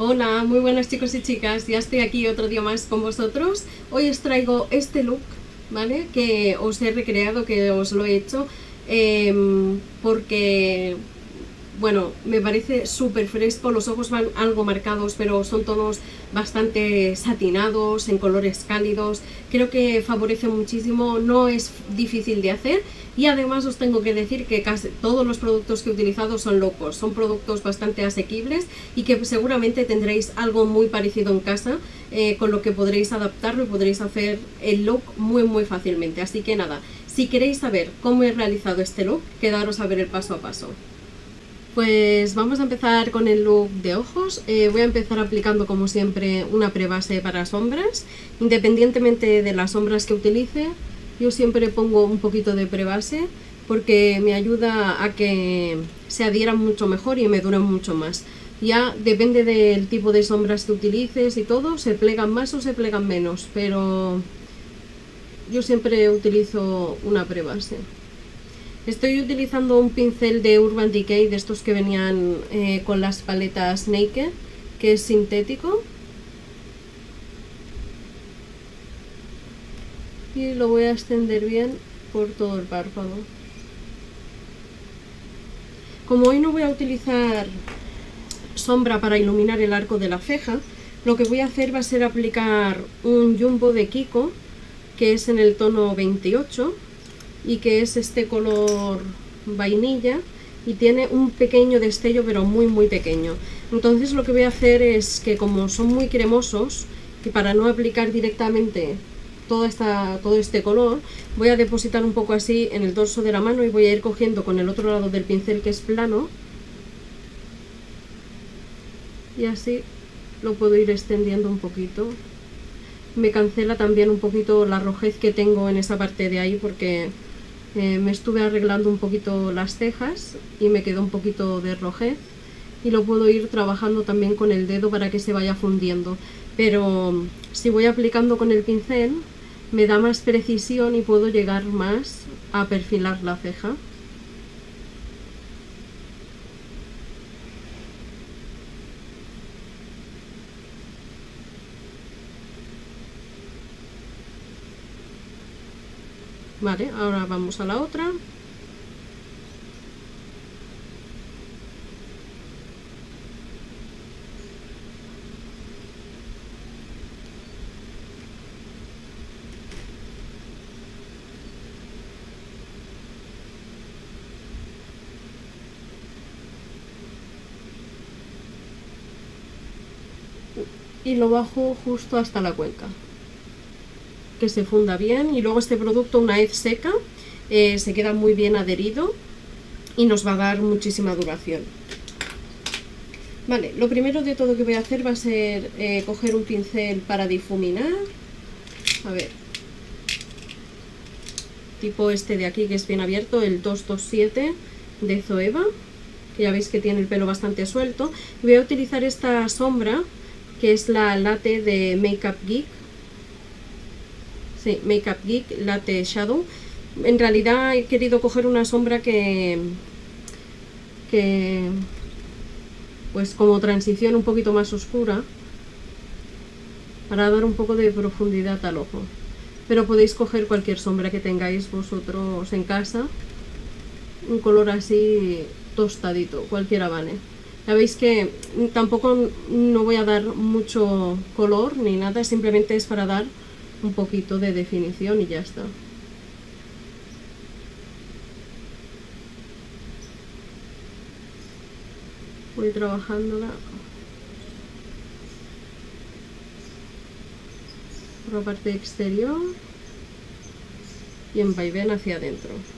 Hola, muy buenas chicos y chicas, ya estoy aquí otro día más con vosotros. Hoy os traigo este look, ¿vale? Que os he recreado, que os lo he hecho, em, porque bueno, me parece súper fresco, los ojos van algo marcados, pero son tonos bastante satinados, en colores cálidos, creo que favorece muchísimo, no es difícil de hacer y además os tengo que decir que casi todos los productos que he utilizado son locos, son productos bastante asequibles y que seguramente tendréis algo muy parecido en casa, eh, con lo que podréis adaptarlo y podréis hacer el look muy muy fácilmente, así que nada, si queréis saber cómo he realizado este look, quedaros a ver el paso a paso. Pues vamos a empezar con el look de ojos. Eh, voy a empezar aplicando como siempre una prebase para sombras. Independientemente de las sombras que utilice, yo siempre pongo un poquito de prebase porque me ayuda a que se adhieran mucho mejor y me duren mucho más. Ya depende del tipo de sombras que utilices y todo, se plegan más o se plegan menos, pero yo siempre utilizo una prebase. Estoy utilizando un pincel de Urban Decay, de estos que venían eh, con las paletas Naked, que es sintético. Y lo voy a extender bien por todo el párpado. Como hoy no voy a utilizar sombra para iluminar el arco de la ceja, lo que voy a hacer va a ser aplicar un Jumbo de Kiko, que es en el tono 28, y que es este color vainilla y tiene un pequeño destello pero muy muy pequeño. Entonces lo que voy a hacer es que como son muy cremosos y para no aplicar directamente esta, todo este color voy a depositar un poco así en el dorso de la mano y voy a ir cogiendo con el otro lado del pincel que es plano. Y así lo puedo ir extendiendo un poquito. Me cancela también un poquito la rojez que tengo en esa parte de ahí porque eh, me estuve arreglando un poquito las cejas y me quedó un poquito de rojez y lo puedo ir trabajando también con el dedo para que se vaya fundiendo. Pero si voy aplicando con el pincel me da más precisión y puedo llegar más a perfilar la ceja Vale, ahora vamos a la otra. y lo bajo justo hasta la cuenca que se funda bien y luego este producto una vez seca eh, se queda muy bien adherido y nos va a dar muchísima duración. Vale, lo primero de todo que voy a hacer va a ser eh, coger un pincel para difuminar. A ver. Tipo este de aquí que es bien abierto, el 227 de Zoeva. Que ya veis que tiene el pelo bastante suelto. voy a utilizar esta sombra que es la Latte de Makeup Geek Makeup Geek Latte Shadow. En realidad he querido coger una sombra que, que pues como transición un poquito más oscura para dar un poco de profundidad al ojo. Pero podéis coger cualquier sombra que tengáis vosotros en casa. Un color así tostadito, cualquiera vale. Ya veis que tampoco no voy a dar mucho color ni nada, simplemente es para dar un poquito de definición y ya está. Voy trabajándola por la parte exterior y en vaivén hacia adentro.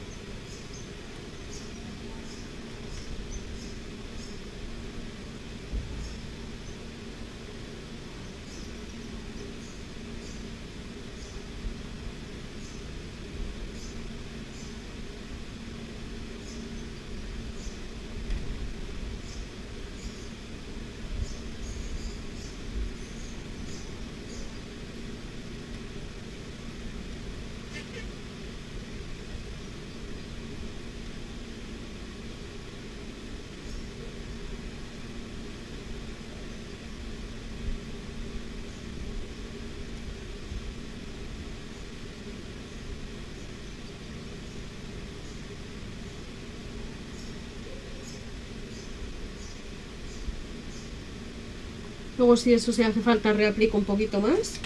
Luego si eso se hace falta reaplico un poquito más.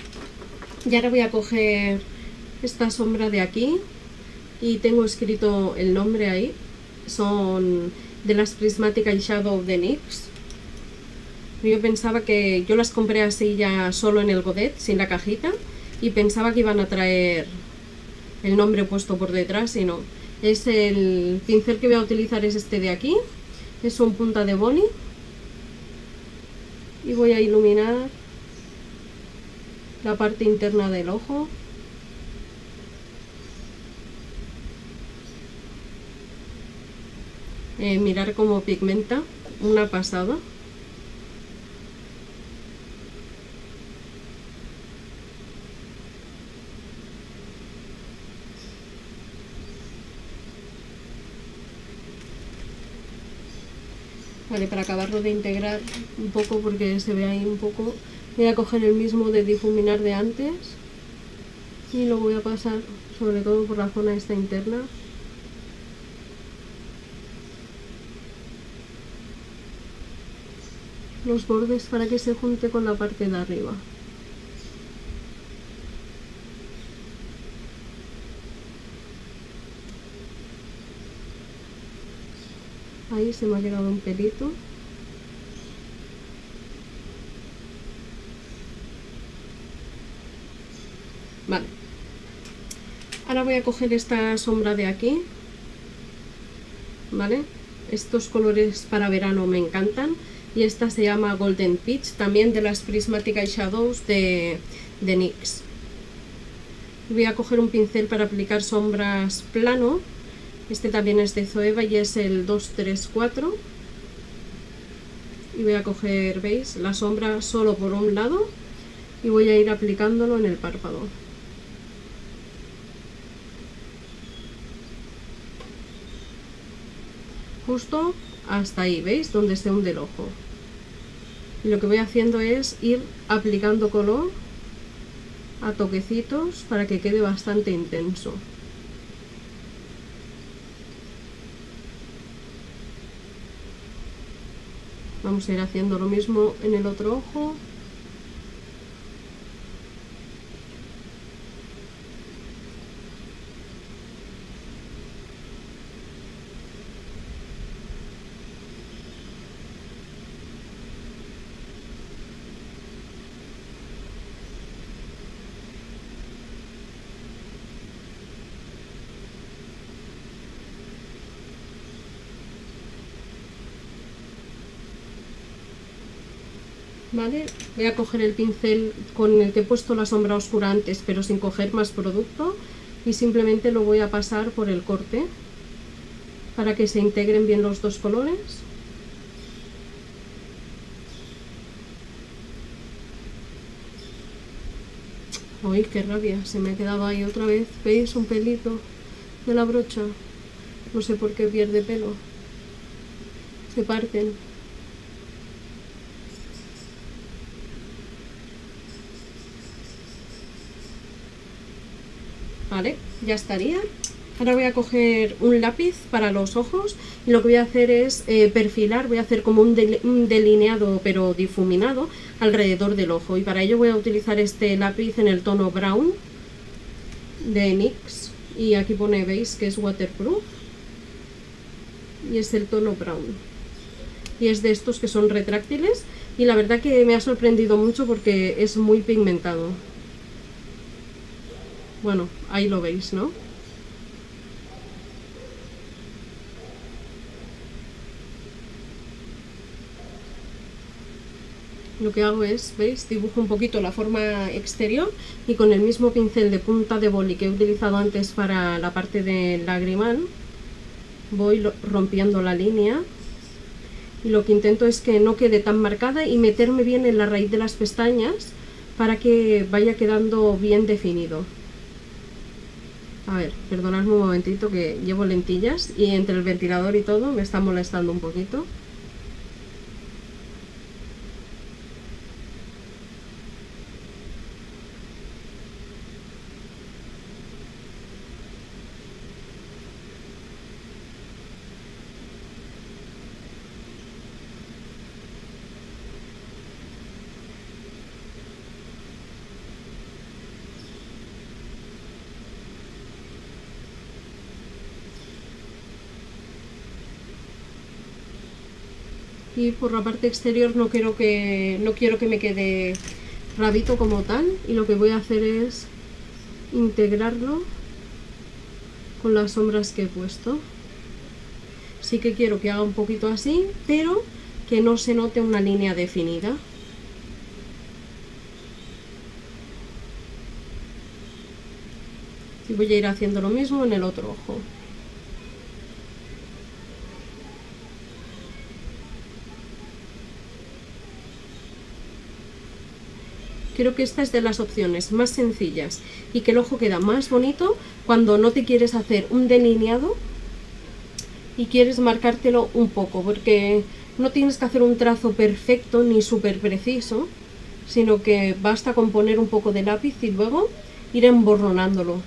Y ahora voy a coger esta sombra de aquí y tengo escrito el nombre ahí. Son de las Prismatic Eyeshadow de NYX. Yo pensaba que yo las compré así ya solo en el godet, sin la cajita, y pensaba que iban a traer el nombre puesto por detrás y no. Es el pincel que voy a utilizar es este de aquí, es un punta de boli y voy a iluminar la parte interna del ojo. Eh, mirar cómo pigmenta una pasada Vale, para acabarlo de integrar un poco porque se ve ahí un poco, voy a coger el mismo de difuminar de antes y lo voy a pasar sobre todo por la zona esta interna. Los bordes para que se junte con la parte de arriba. Ahí se me ha quedado un pelito. Vale. Ahora voy a coger esta sombra de aquí. Vale. Estos colores para verano me encantan. Y esta se llama Golden Peach también de las Prismatic Eyeshadows de, de NYX. Voy a coger un pincel para aplicar sombras plano este también es de Zoeva y es el 234. Y voy a coger, ¿veis? La sombra solo por un lado y voy a ir aplicándolo en el párpado. Justo hasta ahí, ¿veis? Donde se hunde el ojo. Y lo que voy haciendo es ir aplicando color a toquecitos para que quede bastante intenso. Vamos a ir haciendo lo mismo en el otro ojo. ¿Vale? Voy a coger el pincel con el que he puesto la sombra oscura antes, pero sin coger más producto y simplemente lo voy a pasar por el corte para que se integren bien los dos colores. Uy, qué rabia, se me ha quedado ahí otra vez. ¿Veis? Un pelito de la brocha. No sé por qué pierde pelo. Se parten. Vale, ya estaría. Ahora voy a coger un lápiz para los ojos. Y lo que voy a hacer es eh, perfilar, voy a hacer como un, delineado pero difuminado alrededor del ojo. Y para ello voy a utilizar este lápiz en el tono brown de NYX y aquí pone, veis que es waterproof. Y es el tono brown. Y es de estos que son retráctiles. Y la verdad que me ha sorprendido mucho porque es muy pigmentado bueno, ahí lo veis, ¿no? Lo que hago es, ¿veis? Dibujo un poquito la forma exterior y con el mismo pincel de punta de boli que he utilizado antes para la parte del lagrimal voy rompiendo la línea y lo que intento es que no quede tan marcada y meterme bien en la raíz de las pestañas para que vaya quedando bien definido. A ver, perdonadme un momentito que llevo lentillas y entre el ventilador y todo me está molestando un poquito. Por la parte exterior no quiero que no quiero que me quede rabito como tal y lo que voy a hacer es integrarlo con las sombras que he puesto. Sí que quiero que haga un poquito así pero que no se note una línea definida. Y voy a ir haciendo lo mismo en el otro ojo Creo que esta es de las opciones más sencillas y que el ojo queda más bonito cuando no te quieres hacer un delineado y quieres marcártelo un poco, porque no tienes que hacer un trazo perfecto ni súper preciso, sino que basta con poner un poco de lápiz y luego ir emborronándolo.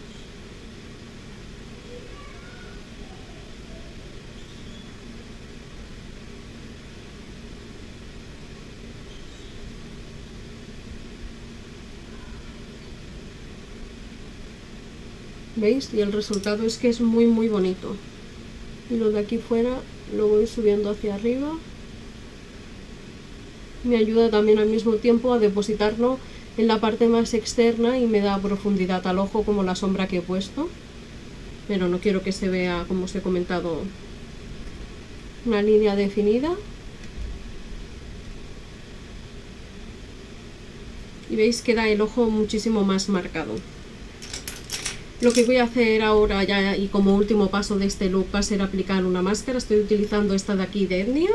¿Veis? Y el resultado es que es muy muy bonito. Y lo de aquí fuera lo voy subiendo hacia arriba. Me ayuda también al mismo tiempo a depositarlo en la parte más externa y me da profundidad al ojo como la sombra que he puesto. Pero no quiero que se vea, como os he comentado, una línea definida. Y veis que da el ojo muchísimo más marcado. Lo que voy a hacer ahora ya y como último paso de este look va a ser aplicar una máscara. Estoy utilizando esta de aquí de etnia.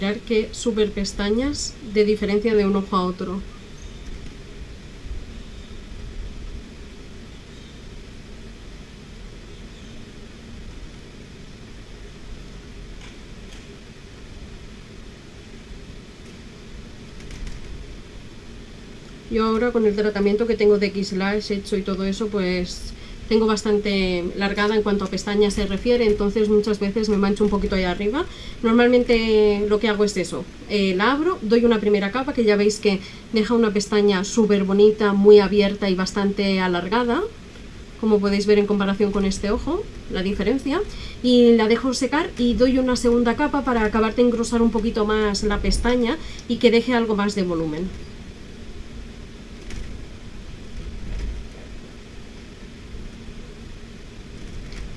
Mirar qué super pestañas de diferencia de un ojo a otro. Yo ahora con el tratamiento que tengo de X-Lash hecho y todo eso, pues tengo bastante largada en cuanto a pestañas se refiere, entonces muchas veces me mancho un poquito ahí arriba. Normalmente lo que hago es eso, eh, la abro, doy una primera capa que ya veis que deja una pestaña súper bonita, muy abierta y bastante alargada, como podéis ver en comparación con este ojo, la diferencia, y la dejo secar y doy una segunda capa para acabar de engrosar un poquito más la pestaña y que deje algo más de volumen.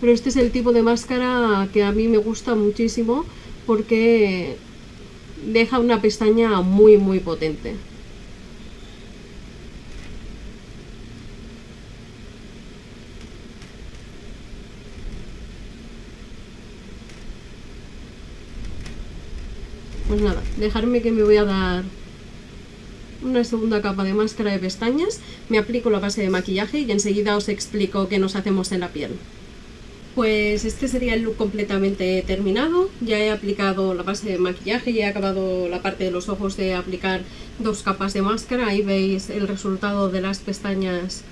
Pero este es el tipo de máscara que a mí me gusta muchísimo porque deja una pestaña muy muy potente. Pues nada, dejarme que me voy a dar una segunda capa de máscara de pestañas, me aplico la base de maquillaje y enseguida os explico qué nos hacemos en la piel. Pues este sería el look completamente terminado. Ya he aplicado la base de maquillaje y he acabado la parte de los ojos de aplicar dos capas de máscara. Ahí veis el resultado de las pestañas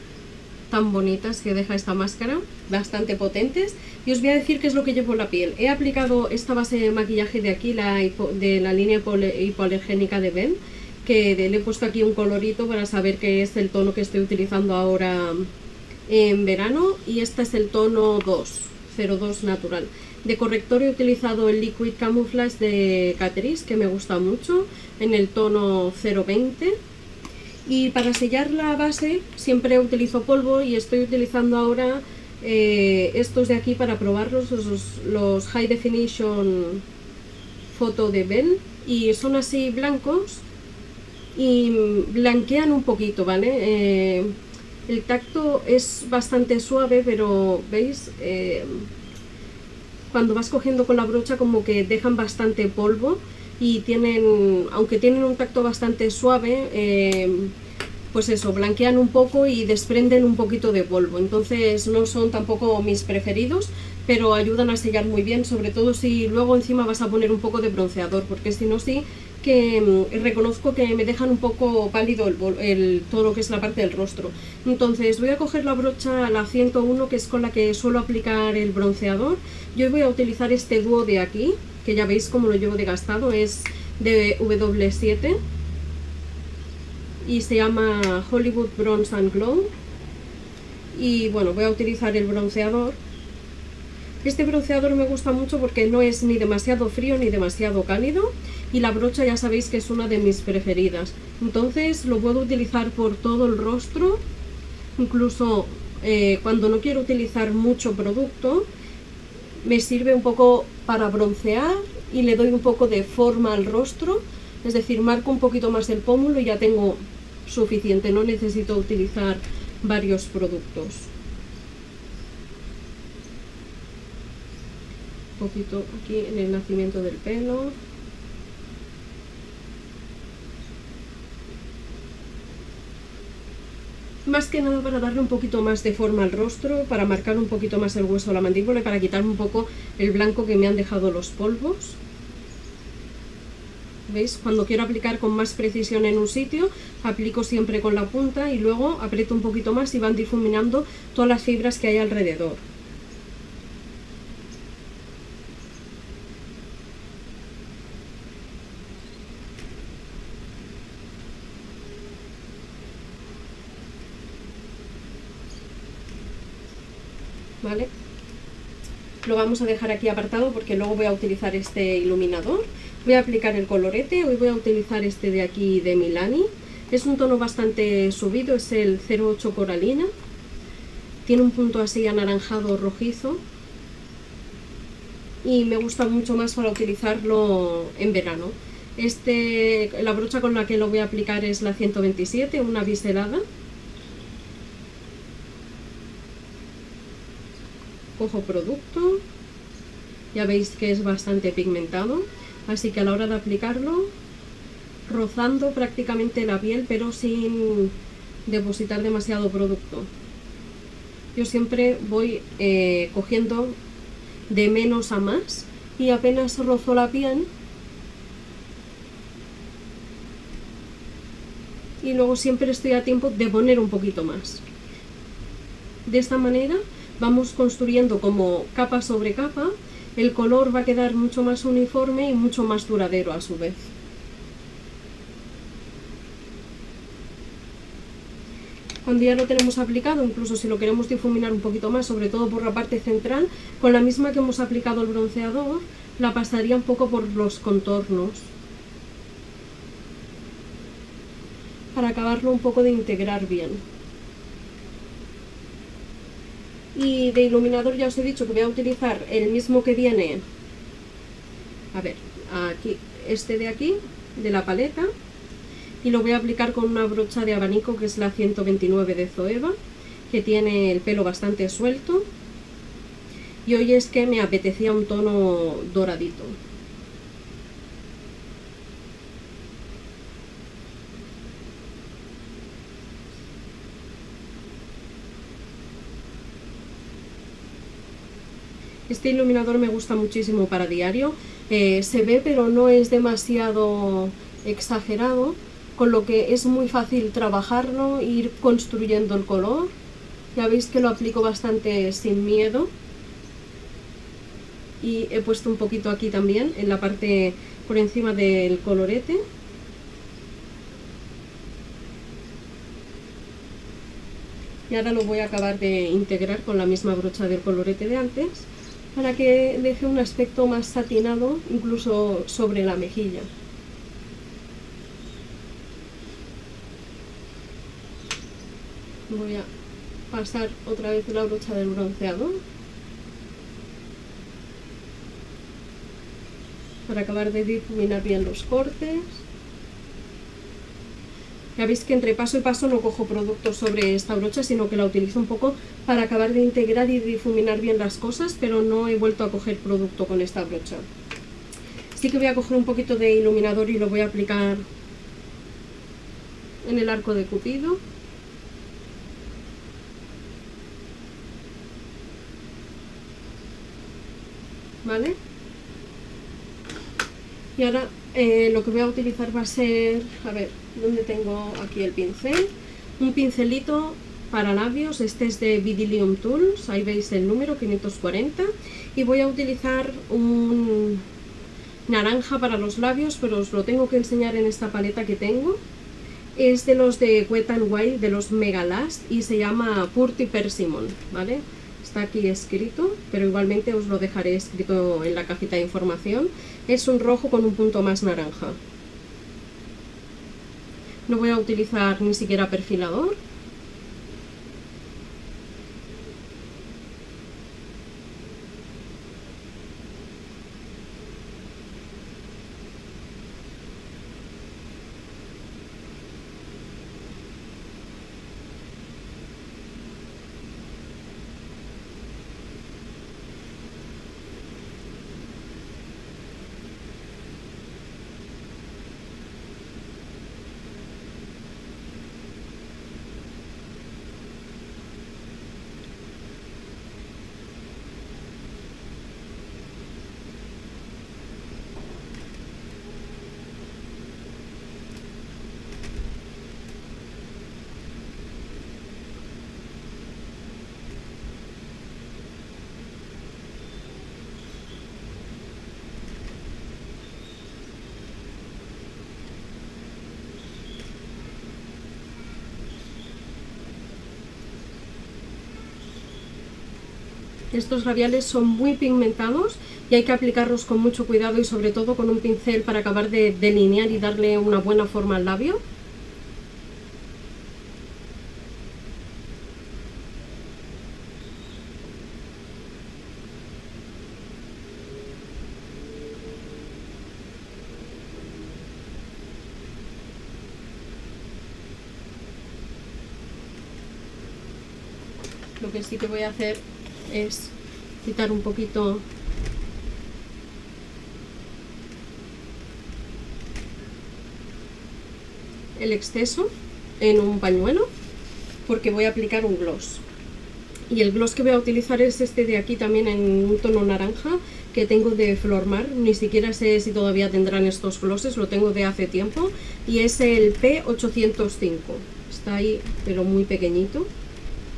tan bonitas que deja esta máscara, bastante potentes. Y os voy a decir qué es lo que llevo en la piel. He aplicado esta base de maquillaje de aquí, la de la línea hipoalergénica de Ben, que le he puesto aquí un colorito para saber qué es el tono que estoy utilizando ahora en verano. Y este es el tono 2 02 natural. De corrector he utilizado el Liquid Camouflage de Catrice, que me gusta mucho, en el tono 020. Y para sellar la base siempre utilizo polvo y estoy utilizando ahora eh, estos de aquí para probarlos, los, High Definition Photo de Ben. Y son así blancos y blanquean un poquito, ¿vale? Eh, el tacto es bastante suave, pero veis, eh, cuando vas cogiendo con la brocha como que dejan bastante polvo y tienen, aunque tienen un tacto bastante suave, eh, pues eso, blanquean un poco y desprenden un poquito de polvo. Entonces no son tampoco mis preferidos, pero ayudan a sellar muy bien, sobre todo si luego encima vas a poner un poco de bronceador, porque si no sí que mm, reconozco que me dejan un poco pálido el, todo lo que es la parte del rostro. Entonces voy a coger la brocha, la 101, que es con la que suelo aplicar el bronceador. Yo voy a utilizar este dúo de aquí, que ya veis cómo lo llevo de gastado, es de W7 y se llama Hollywood Bronze and Glow. Y bueno, voy a utilizar el bronceador. Este bronceador me gusta mucho porque no es ni demasiado frío ni demasiado cálido y la brocha ya sabéis que es una de mis preferidas. Entonces lo puedo utilizar por todo el rostro incluso eh, cuando no quiero utilizar mucho producto me sirve un poco para broncear y le doy un poco de forma al rostro. Es decir, marco un poquito más el pómulo y ya tengo suficiente, no necesito utilizar varios productos poquito aquí en el nacimiento del pelo más que nada para darle un poquito más de forma al rostro, para marcar un poquito más el hueso de la mandíbula y para quitarme un poco el blanco que me han dejado los polvos. ¿Veis? Cuando quiero aplicar con más precisión en un sitio, aplico siempre con la punta y luego aprieto un poquito más y van difuminando todas las fibras que hay alrededor. ¿vale? Lo vamos a dejar aquí apartado porque luego voy a utilizar este iluminador. Voy a aplicar el colorete, hoy voy a utilizar este de aquí de Milani. Es un tono bastante subido, es el 08 Coralina. Tiene un punto así anaranjado rojizo. Y me gusta mucho más para utilizarlo en verano. Este, la brocha con la que lo voy a aplicar es la 127, una biselada. Cojo producto, ya veis que es bastante pigmentado, así que a la hora de aplicarlo, rozando prácticamente la piel pero sin depositar demasiado producto. Yo siempre voy eh, cogiendo de menos a más y apenas rozo la piel y luego siempre estoy a tiempo de poner un poquito más. De esta manera vamos construyendo como capa sobre capa, el color va a quedar mucho más uniforme y mucho más duradero a su vez. Cuando ya lo tenemos aplicado, incluso si lo queremos difuminar un poquito más, sobre todo por la parte central, con la misma que hemos aplicado el bronceador, la pasaría un poco por los contornos. Para acabarlo un poco de integrar bien. Y de iluminador ya os he dicho que voy a utilizar el mismo que viene a ver, aquí, este de aquí de la paleta y lo voy a aplicar con una brocha de abanico que es la 129 de Zoeva que tiene el pelo bastante suelto. Y hoy es que me apetecía un tono doradito Este iluminador me gusta muchísimo para diario, eh, se ve pero no es demasiado exagerado, con lo que es muy fácil trabajarlo, ir construyendo el color. Ya veis que lo aplico bastante sin miedo. Y he puesto un poquito aquí también, en la parte por encima del colorete. Y ahora lo voy a acabar de integrar con la misma brocha del colorete de antes para que deje un aspecto más satinado incluso sobre la mejilla. Voy a pasar otra vez la brocha del bronceado para acabar de difuminar bien los cortes. Ya veis que entre paso y paso no cojo productos sobre esta brocha, sino que la utilizo un poco para acabar de integrar y difuminar bien las cosas, pero no he vuelto a coger producto con esta brocha. Sí que voy a coger un poquito de iluminador y lo voy a aplicar en el arco de cupido. ¿Vale? Y ahora eh, lo que voy a utilizar va a ser, a ver, ¿dónde tengo aquí el pincel? Un pincelito para labios, este es de Vidilium Tools, ahí veis el número 540 y voy a utilizar un naranja para los labios, pero os lo tengo que enseñar en esta paleta que tengo. Es de los de Wet n Wild, de los Megalast y se llama Purty Persimmon, ¿vale? Está aquí escrito, pero igualmente os lo dejaré escrito en la cajita de información. Es un rojo con un punto más naranja. No voy a utilizar ni siquiera perfilador, Estos labiales son muy pigmentados y hay que aplicarlos con mucho cuidado y sobre todo con un pincel para acabar de delinear y darle una buena forma al labio. Lo que sí que voy a hacer es quitar un poquito el exceso en un pañuelo porque voy a aplicar un gloss. Y el gloss que voy a utilizar es este de aquí también en un tono naranja que tengo de Flormar, ni siquiera sé si todavía tendrán estos glosses, lo tengo de hace tiempo. Y es el P805 está ahí pero muy pequeñito.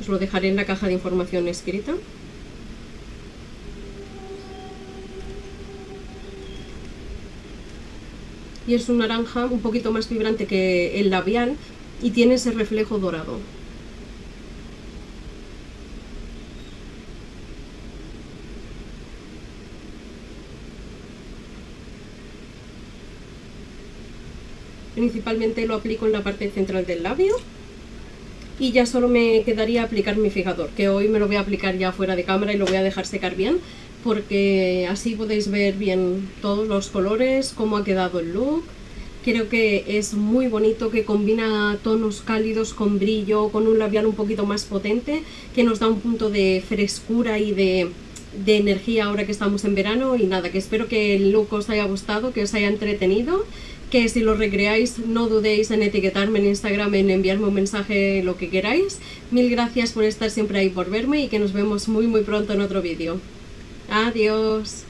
Os lo dejaré en la caja de información escrita y es un naranja un poquito más vibrante que el labial y tiene ese reflejo dorado. Principalmente lo aplico en la parte central del labio y ya solo me quedaría aplicar mi fijador, que hoy me lo voy a aplicar ya fuera de cámara y lo voy a dejar secar bien porque así podéis ver bien todos los colores, cómo ha quedado el look. Creo que es muy bonito, que combina tonos cálidos con brillo, con un labial un poquito más potente, que nos da un punto de frescura y de, energía ahora que estamos en verano. Y nada, que espero que el look os haya gustado, que os haya entretenido que si lo recreáis no dudéis en etiquetarme en Instagram, en enviarme un mensaje, lo que queráis. Mil gracias por estar siempre ahí, por verme y que nos vemos muy muy pronto en otro vídeo. Adiós.